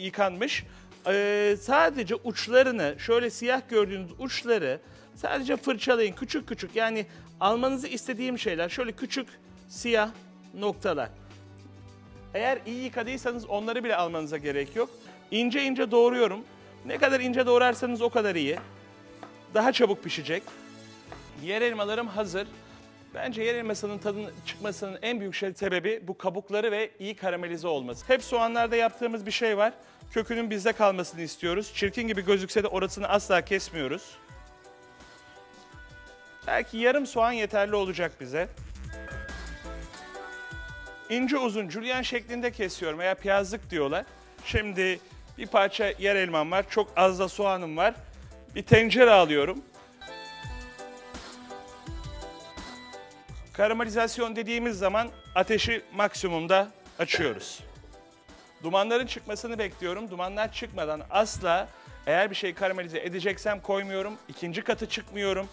yıkanmış. Ee, sadece uçlarını, şöyle siyah gördüğünüz uçları sadece fırçalayın. Küçük küçük yani almanızı istediğim şeyler. Şöyle küçük siyah noktalar. Eğer iyi yıkadıysanız onları bile almanıza gerek yok. İnce ince doğruyorum. Ne kadar ince doğrarsanız o kadar iyi. Daha çabuk pişecek. Yer elmalarım hazır. Bence yer elmasının tadının çıkmasının en büyük şey, sebebi bu kabukları ve iyi karamelize olması. Hep soğanlarda yaptığımız bir şey var. Kökünün bizde kalmasını istiyoruz. Çirkin gibi gözükse de orasını asla kesmiyoruz. Belki yarım soğan yeterli olacak bize. İnce uzun jülyen şeklinde kesiyorum veya piyazlık diyorlar. Şimdi bir parça yer elmam var, çok az da soğanım var. Bir tencere alıyorum. Karamelizasyon dediğimiz zaman ateşi maksimumda açıyoruz. Dumanların çıkmasını bekliyorum. Dumanlar çıkmadan asla eğer bir şey karamelize edeceksem koymuyorum. İkinci katı çıkmıyorum.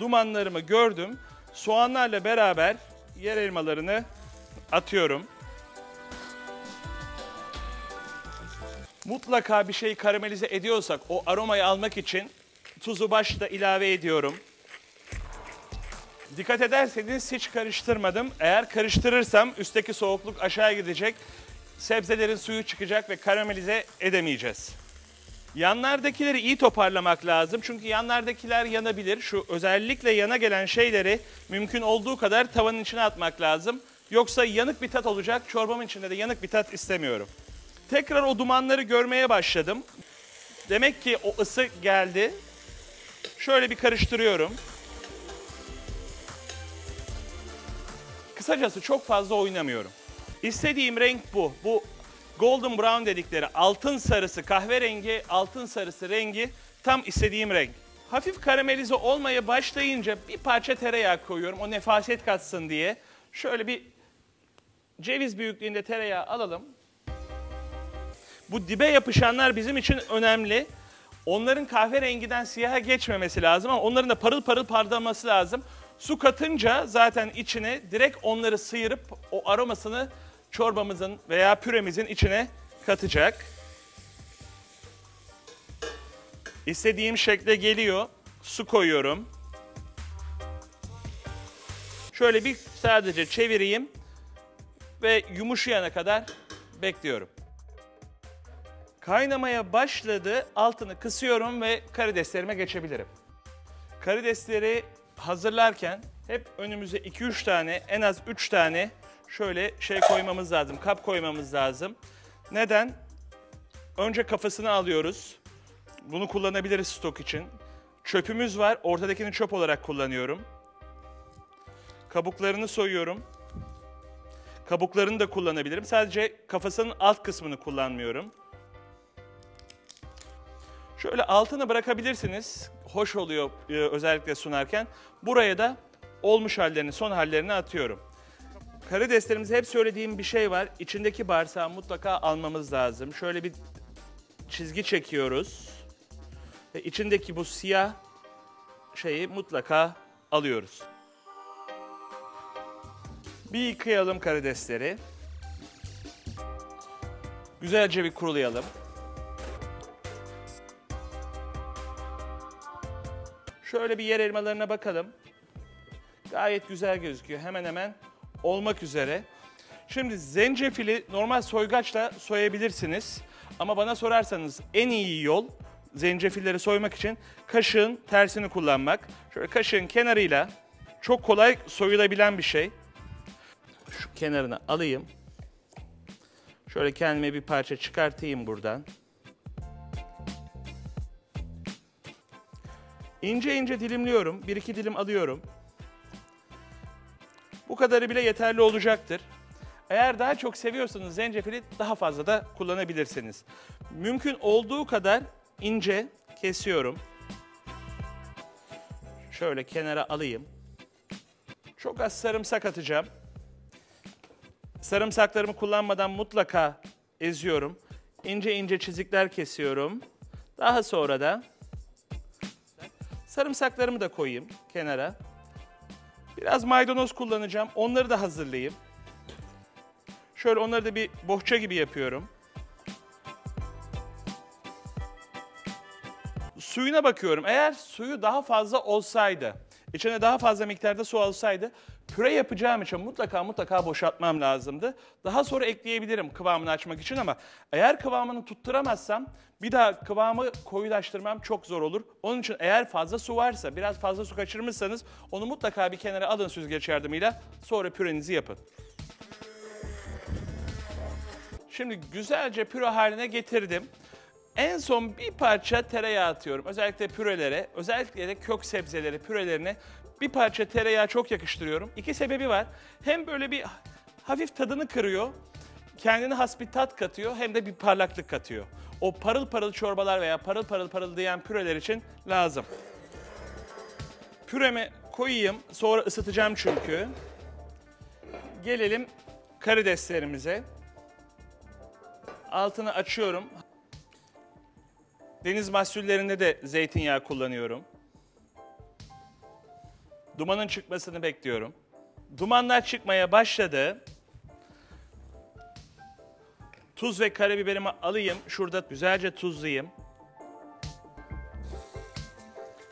Dumanlarımı gördüm. Soğanlarla beraber yer elmalarını atıyorum. Mutlaka bir şeyi karamelize ediyorsak o aromayı almak için tuzu başta ilave ediyorum. Dikkat ederseniz hiç karıştırmadım. Eğer karıştırırsam üstteki soğukluk aşağı gidecek. Sebzelerin suyu çıkacak ve karamelize edemeyeceğiz. Yanlardakileri iyi toparlamak lazım. Çünkü yanlardakiler yanabilir. Şu özellikle yana gelen şeyleri mümkün olduğu kadar tavanın içine atmak lazım. Yoksa yanık bir tat olacak. Çorbamın içinde de yanık bir tat istemiyorum. Tekrar o dumanları görmeye başladım. Demek ki o ısı geldi. Şöyle bir karıştırıyorum. Kısacası çok fazla oynamıyorum. İstediğim renk bu. Bu golden brown dedikleri altın sarısı, kahverengi, altın sarısı rengi tam istediğim renk. Hafif karamelize olmaya başlayınca bir parça tereyağı koyuyorum o nefaset katsın diye. Şöyle bir ceviz büyüklüğünde tereyağı alalım. Bu dibe yapışanlar bizim için önemli. Onların kahverengiden siyaha geçmemesi lazım ama onların da parıl parıl parlaması lazım. Su katınca zaten içine direkt onları sıyırıp o aromasını çorbamızın veya püremizin içine katacak. İstediğim şekle geliyor. Su koyuyorum. Şöyle bir sadece çevireyim ve yumuşayana kadar bekliyorum. Kaynamaya başladı. Altını kısıyorum ve karideslerime geçebilirim. Karidesleri hazırlarken hep önümüze 2-3 tane, en az 3 tane şöyle şey koymamız lazım, kap koymamız lazım. Neden? Önce kafasını alıyoruz. Bunu kullanabiliriz stok için. Çöpümüz var, ortadakini çöp olarak kullanıyorum. Kabuklarını soyuyorum. Kabuklarını da kullanabilirim. Sadece kafasının alt kısmını kullanmıyorum. Şöyle altını bırakabilirsiniz. Hoş oluyor e, özellikle sunarken. Buraya da olmuş hallerini, son hallerini atıyorum. Karideslerimizde hep söylediğim bir şey var. İçindeki bağırsağı mutlaka almamız lazım. Şöyle bir çizgi çekiyoruz. Ve içindeki bu siyah şeyi mutlaka alıyoruz. Bir yıkayalım karidesleri. Güzelce bir kurulayalım. Şöyle bir yer elmalarına bakalım. Gayet güzel gözüküyor. Hemen hemen olmak üzere. Şimdi zencefili normal soygaçla soyabilirsiniz. Ama bana sorarsanız en iyi yol zencefilleri soymak için kaşığın tersini kullanmak. Şöyle kaşığın kenarıyla çok kolay soyulabilen bir şey. Şu kenarını alayım. Şöyle kendime bir parça çıkartayım buradan. İnce ince dilimliyorum. Bir iki dilim alıyorum. Bu kadarı bile yeterli olacaktır. Eğer daha çok seviyorsanız zencefili daha fazla da kullanabilirsiniz. Mümkün olduğu kadar ince kesiyorum. Şöyle kenara alayım. Çok az sarımsak atacağım. Sarımsaklarımı kullanmadan mutlaka eziyorum. İnce ince çizikler kesiyorum. Daha sonra da Sarımsaklarımı da koyayım kenara. Biraz maydanoz kullanacağım. Onları da hazırlayayım. Şöyle onları da bir bohça gibi yapıyorum. Suyuna bakıyorum. Eğer suyu daha fazla olsaydı, içine daha fazla miktarda su olsaydı püre yapacağım için mutlaka mutlaka boşaltmam lazımdı. Daha sonra ekleyebilirim kıvamını açmak için ama eğer kıvamını tutturamazsam bir daha kıvamı koyulaştırmam çok zor olur. Onun için eğer fazla su varsa, biraz fazla su kaçırmışsanız onu mutlaka bir kenara alın süzgeç yardımıyla. Sonra pürenizi yapın. Şimdi güzelce püre haline getirdim. En son bir parça tereyağı atıyorum. Özellikle pürelere, özellikle de kök sebzeleri pürelerine bir parça tereyağı çok yakıştırıyorum. İki sebebi var. Hem böyle bir hafif tadını kırıyor, kendine has bir tat katıyor hem de bir parlaklık katıyor. O parıl parıl çorbalar veya parıl parıl parıl diyen püreler için lazım. Püremi koyayım, sonra ısıtacağım çünkü. Gelelim karideslerimize. Altını açıyorum. Deniz mahsullerinde de zeytinyağı kullanıyorum. Dumanın çıkmasını bekliyorum. Dumanlar çıkmaya başladı. Tuz ve karabiberimi alayım. Şurada güzelce tuzlayayım.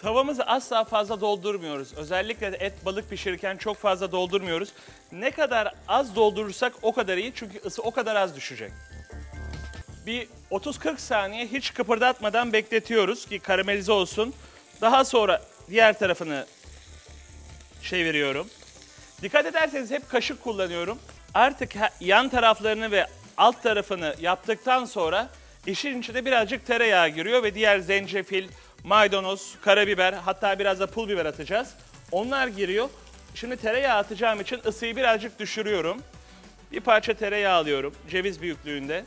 Tavamızı asla fazla doldurmuyoruz. Özellikle de et balık pişirirken çok fazla doldurmuyoruz. Ne kadar az doldurursak o kadar iyi çünkü ısı o kadar az düşecek. Bir 30-40 saniye hiç kıpırdatmadan bekletiyoruz ki karamelize olsun. Daha sonra diğer tarafını çeviriyorum. Dikkat ederseniz hep kaşık kullanıyorum. Artık yan taraflarını ve alt tarafını yaptıktan sonra işin içine birazcık tereyağı giriyor ve diğer zencefil, maydanoz, karabiber hatta biraz da pul biber atacağız. Onlar giriyor. Şimdi tereyağı atacağım için ısıyı birazcık düşürüyorum. Bir parça tereyağı alıyorum ceviz büyüklüğünde.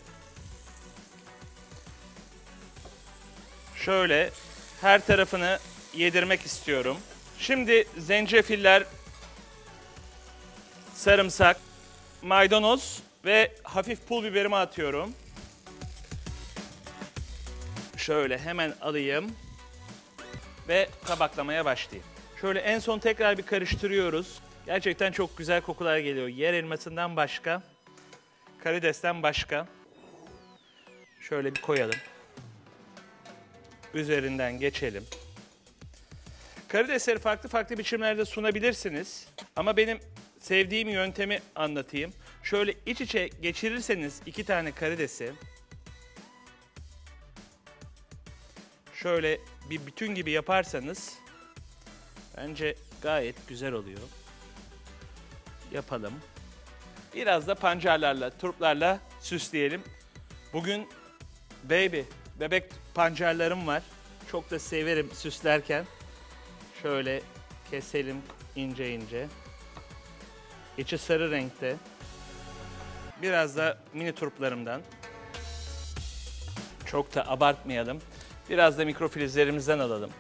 Şöyle her tarafını yedirmek istiyorum. Şimdi zencefiller, sarımsak, maydanoz ve hafif pul biberimi atıyorum. Şöyle hemen alayım ve tabaklamaya başlayayım. Şöyle en son tekrar bir karıştırıyoruz. Gerçekten çok güzel kokular geliyor. Yer elmasından başka, karidesten başka. Şöyle bir koyalım. Üzerinden geçelim. Karidesleri farklı farklı biçimlerde sunabilirsiniz. Ama benim sevdiğim yöntemi anlatayım. Şöyle iç içe geçirirseniz iki tane karidesi şöyle bir bütün gibi yaparsanız bence gayet güzel oluyor. Yapalım. Biraz da pancarlarla, turplarla süsleyelim. Bugün baby, bebek pancarlarım var. Çok da severim süslerken. Şöyle keselim ince ince. İçi sarı renkte. Biraz da mini turplarımdan. Çok da abartmayalım. Biraz da mikrofilizlerimizden alalım.